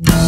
you